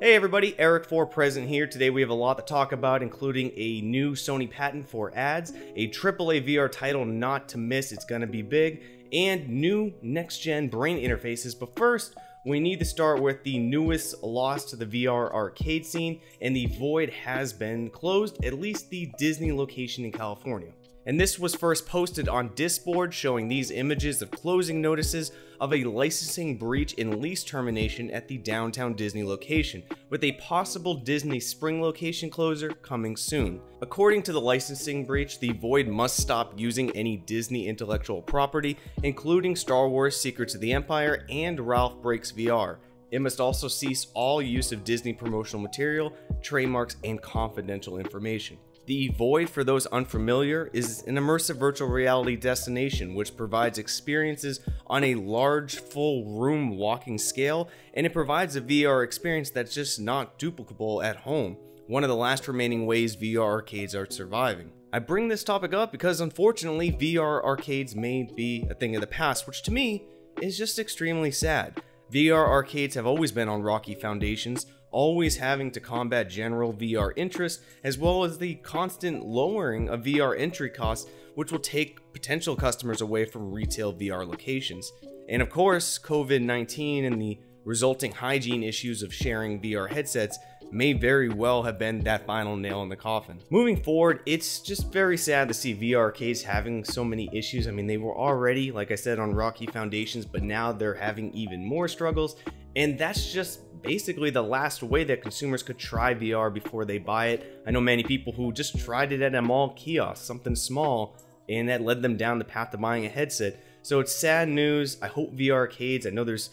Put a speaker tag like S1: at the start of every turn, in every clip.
S1: Hey everybody, Eric For President here. Today we have a lot to talk about, including a new Sony patent for ads, a AAA VR title not to miss, it's gonna be big, and new next-gen brain interfaces. But first, we need to start with the newest loss to the VR arcade scene, and the void has been closed, at least the Disney location in California and this was first posted on Discord showing these images of closing notices of a licensing breach and lease termination at the downtown Disney location, with a possible Disney Spring location closer coming soon. According to the licensing breach, the Void must stop using any Disney intellectual property, including Star Wars Secrets of the Empire and Ralph Breaks VR. It must also cease all use of Disney promotional material, trademarks, and confidential information. The Void, for those unfamiliar, is an immersive virtual reality destination which provides experiences on a large, full room walking scale, and it provides a VR experience that's just not duplicable at home, one of the last remaining ways VR arcades are surviving. I bring this topic up because unfortunately, VR arcades may be a thing of the past, which to me is just extremely sad. VR arcades have always been on rocky foundations, always having to combat general VR interest, as well as the constant lowering of VR entry costs, which will take potential customers away from retail VR locations. And of course, COVID 19 and the resulting hygiene issues of sharing VR headsets may very well have been that final nail in the coffin. Moving forward, it's just very sad to see VR arcades having so many issues. I mean, they were already, like I said, on rocky foundations, but now they're having even more struggles. And that's just basically the last way that consumers could try VR before they buy it. I know many people who just tried it at a mall kiosk, something small, and that led them down the path to buying a headset. So it's sad news. I hope VR arcades, I know there's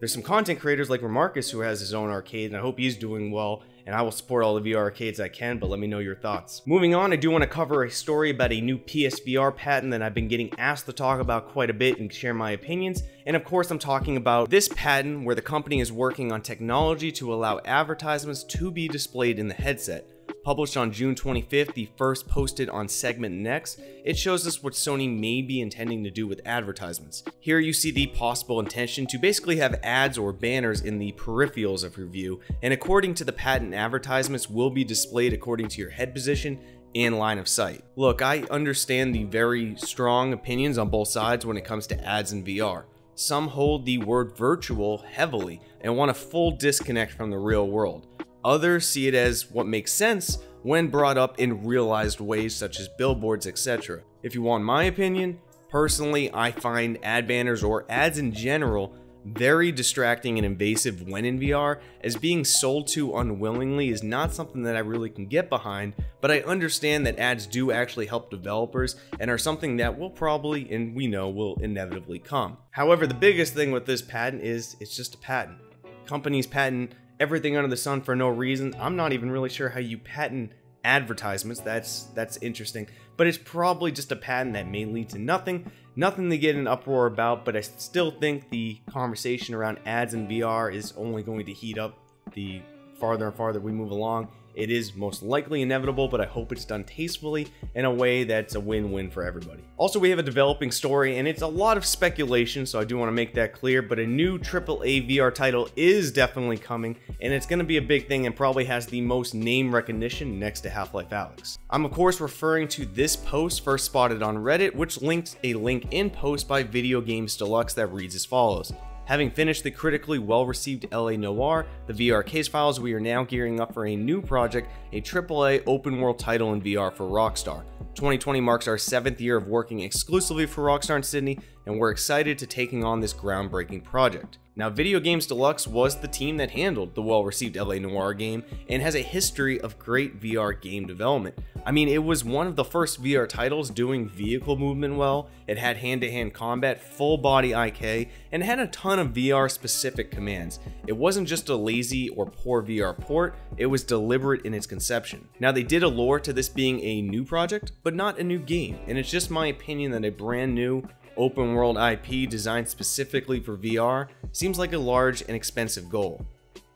S1: there's some content creators like Remarcus who has his own arcade, and I hope he's doing well and I will support all the VR arcades I can, but let me know your thoughts. Moving on, I do want to cover a story about a new PSVR patent that I've been getting asked to talk about quite a bit and share my opinions. And of course, I'm talking about this patent where the company is working on technology to allow advertisements to be displayed in the headset. Published on June 25th, the first posted on SegmentNext, it shows us what Sony may be intending to do with advertisements. Here you see the possible intention to basically have ads or banners in the peripherals of your view, and according to the patent, advertisements will be displayed according to your head position and line of sight. Look, I understand the very strong opinions on both sides when it comes to ads in VR. Some hold the word virtual heavily and want a full disconnect from the real world. Others see it as what makes sense when brought up in realized ways such as billboards, etc. If you want my opinion, personally, I find ad banners or ads in general very distracting and invasive when in VR, as being sold to unwillingly is not something that I really can get behind, but I understand that ads do actually help developers and are something that will probably, and we know, will inevitably come. However, the biggest thing with this patent is it's just a patent. Companies patent everything under the sun for no reason. I'm not even really sure how you patent advertisements. That's that's interesting, but it's probably just a patent that may lead to nothing, nothing to get an uproar about. But I still think the conversation around ads and VR is only going to heat up the farther and farther we move along. It is most likely inevitable, but I hope it's done tastefully in a way that's a win-win for everybody. Also, we have a developing story, and it's a lot of speculation, so I do want to make that clear, but a new AAA VR title is definitely coming, and it's going to be a big thing and probably has the most name recognition next to Half-Life Alyx. I'm of course referring to this post first spotted on Reddit, which linked a LinkedIn post by Video Games Deluxe that reads as follows. Having finished the critically well-received LA Noire, the VR case files, we are now gearing up for a new project, a AAA open-world title in VR for Rockstar. 2020 marks our seventh year of working exclusively for Rockstar in Sydney, and we're excited to taking on this groundbreaking project. Now, Video Games Deluxe was the team that handled the well received LA Noire game and has a history of great VR game development. I mean, it was one of the first VR titles doing vehicle movement well, it had hand to hand combat, full body IK, and had a ton of VR specific commands. It wasn't just a lazy or poor VR port, it was deliberate in its conception. Now, they did allure to this being a new project, but not a new game, and it's just my opinion that a brand new, open world IP designed specifically for VR seems like a large and expensive goal.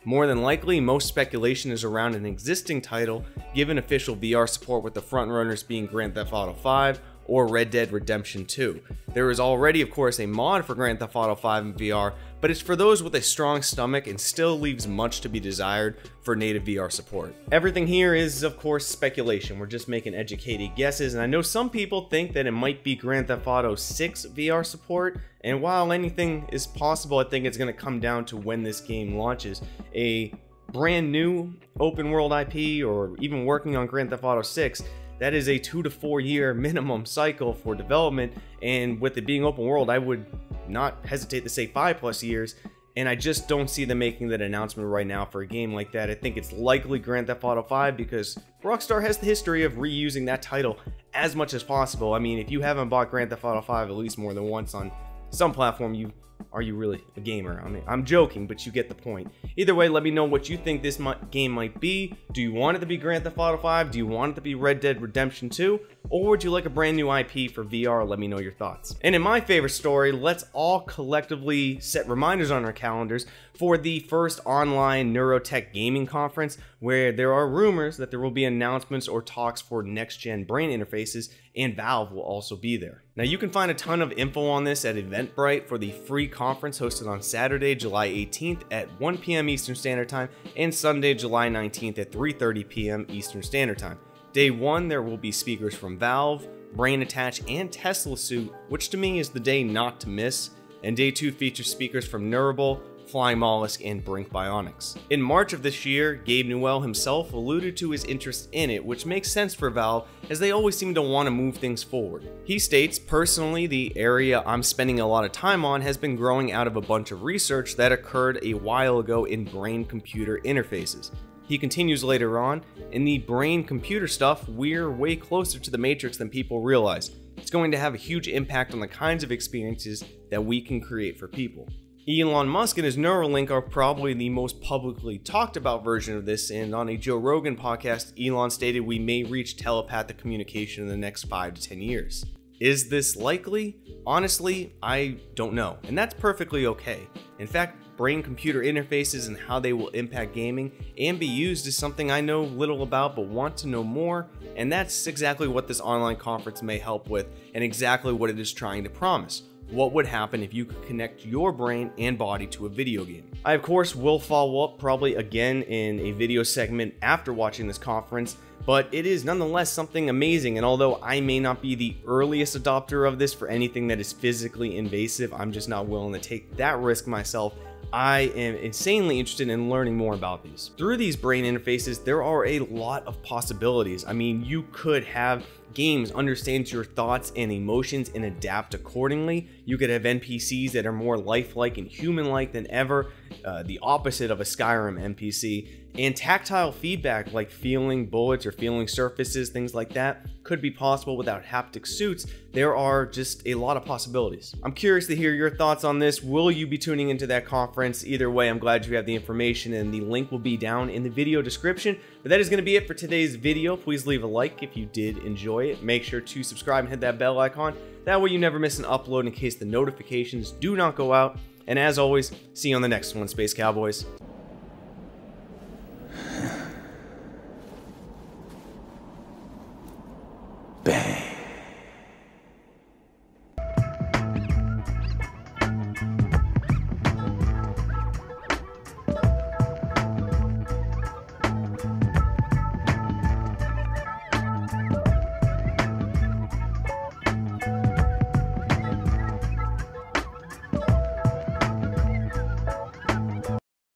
S1: More than likely, most speculation is around an existing title, given official VR support with the frontrunners being Grand Theft Auto 5 or Red Dead Redemption 2. There is already, of course, a mod for Grand Theft Auto 5 in VR, but it's for those with a strong stomach and still leaves much to be desired for native VR support. Everything here is, of course, speculation. We're just making educated guesses, and I know some people think that it might be Grand Theft Auto 6 VR support, and while anything is possible, I think it's going to come down to when this game launches. A brand new open world IP or even working on Grand Theft Auto 6, that is a two to four year minimum cycle for development. And with it being open world, I would not hesitate to say five plus years. And I just don't see them making that announcement right now for a game like that. I think it's likely Grand Theft Auto 5 because Rockstar has the history of reusing that title as much as possible. I mean, if you haven't bought Grand Theft Auto 5 at least more than once on some platform, you are you really a gamer? I mean, I'm joking, but you get the point. Either way, let me know what you think this game might be. Do you want it to be Grand Theft Auto 5? Do you want it to be Red Dead Redemption 2? Or would you like a brand new IP for VR? Let me know your thoughts. And in my favorite story, let's all collectively set reminders on our calendars for the first online neurotech gaming conference, where there are rumors that there will be announcements or talks for next gen brain interfaces, and Valve will also be there. Now, you can find a ton of info on this at Eventbrite for the free conference hosted on Saturday, July 18th at 1 p.m. Eastern Standard Time and Sunday, July 19th at 3:30 p.m. Eastern Standard Time. Day 1 there will be speakers from Valve, Brain Attach, and Teslasuit, which to me is the day not to miss. And day 2 features speakers from Neurable, Flying Mollusk, and Brink Bionics. In March of this year, Gabe Newell himself alluded to his interest in it, which makes sense for Valve as they always seem to want to move things forward. He states, personally, the area I'm spending a lot of time on has been growing out of a bunch of research that occurred a while ago in brain-computer interfaces. He continues later on, in the brain computer stuff, we're way closer to the Matrix than people realize. It's going to have a huge impact on the kinds of experiences that we can create for people. Elon Musk and his Neuralink are probably the most publicly talked about version of this, and on a Joe Rogan podcast, Elon stated we may reach telepathic communication in the next 5 to 10 years. Is this likely? Honestly, I don't know, and that's perfectly okay. In fact, brain computer interfaces and how they will impact gaming and be used is something I know little about but want to know more, and that's exactly what this online conference may help with and exactly what it is trying to promise what would happen if you could connect your brain and body to a video game. I, of course, will follow up probably again in a video segment after watching this conference, but it is nonetheless something amazing. And although I may not be the earliest adopter of this for anything that is physically invasive, I'm just not willing to take that risk myself. I am insanely interested in learning more about these. Through these brain interfaces, there are a lot of possibilities. I mean, you could have games understand your thoughts and emotions and adapt accordingly. You could have NPCs that are more lifelike and human-like than ever, uh, the opposite of a Skyrim NPC. And tactile feedback like feeling bullets or feeling surfaces, things like that, could be possible without haptic suits. There are just a lot of possibilities. I'm curious to hear your thoughts on this. Will you be tuning into that conference? Either way, I'm glad you have the information and the link will be down in the video description. But that is going to be it for today's video. Please leave a like if you did enjoy it. Make sure to subscribe and hit that bell icon. That way you never miss an upload in case the notifications do not go out. And as always, see you on the next one, Space Cowboys.